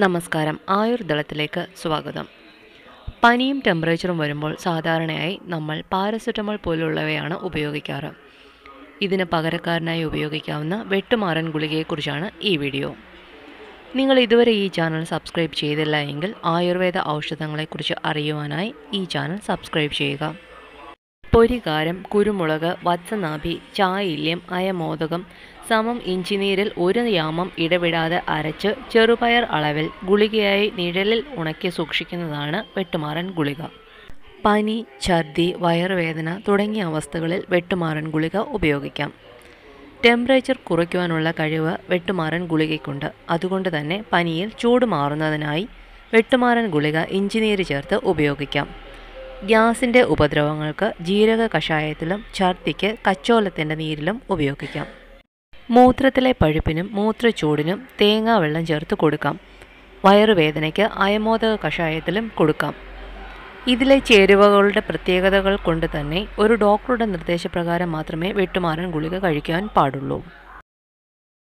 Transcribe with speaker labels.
Speaker 1: നമസ്കാരം. ആയുർദളത്തിലേക്ക് സ്വാഗതം. പനിയും ടെമ്പറേച്ചറും വരുമ്പോൾ സാധാരണയായി നമ്മൾ പാരസെറ്റമോൾ പോലുള്ളവയാണ് ഉപയോഗിക്കാറ്. ഇതിന് പകരക്കാരനായി ഉപയോഗിക്കാവുന്ന വെട്ടുമാറൻ ഗുളികയെക്കുറിച്ചാണ് ഈ വീഡിയോ. നിങ്ങൾ ഇതുവരെ ഈ ചാനൽ സബ്സ്ക്രൈബ് ചെയ്തില്ല എങ്കിൽ ആയുർവേദ ഔഷധങ്ങളെക്കുറിച്ച് അറിയുവാനായി ഈ ചാനൽ സബ്സ്ക്രൈബ് ചെയ്യുക. പൊരികാരം കുരുമുളക് വത്സനാഭി ചായില്യം അയമോദകം സമം ഇഞ്ചിനീരിൽ ഒരു യാമം ഇടവിടാതെ അരച്ച് ചെറുപയർ അളവിൽ ഗുളികയായി നിഴലിൽ ഉണക്കി സൂക്ഷിക്കുന്നതാണ് വെട്ടുമാറൻ ഗുളിക. പനി ഛർദി വയറുവേദന തുടങ്ങിയ അവസ്ഥകളിൽ വെട്ടുമാറൻ ഗുളിക ഉപയോഗിക്കാം. ടെമ്പറേച്ചർ കുറയ്ക്കുവാനുള്ള കഴിവ് വെട്ടുമാറൻ ഗുളികയ്ക്കുണ്ട്. അതുകൊണ്ട് തന്നെ പനിയിൽ ചൂട് മാറുന്നതിനായി വെട്ടുമാറൻ ഗുളിക ഇഞ്ചിനീര് ചേർത്ത് ഉപയോഗിക്കാം. ഗ്യാസിന്റെ ഉപദ്രവങ്ങൾക്ക് ജീരക കഷായത്തിലും ഛർദിക്ക് കച്ചോലത്തിന്റെ നീരിലും ഉപയോഗിക്കാം. മൂത്രത്തിലെ പഴുപ്പിനും മൂത്രച്ചൂടിനും തേങ്ങാ വെള്ളം ചേർത്ത് കൊടുക്കാം. വയറുവേദനയ്ക്ക് അയമോദക കഷായത്തിലും കൊടുക്കാം. ഇതിലെ ചേരുവകളുടെ പ്രത്യേകതകൾ കൊണ്ട് തന്നെ ഒരു ഡോക്ടറുടെ നിർദ്ദേശപ്രകാരം മാത്രമേ വെട്ടുമാറൻ ഗുളിക കഴിക്കാൻ പാടുള്ളൂ.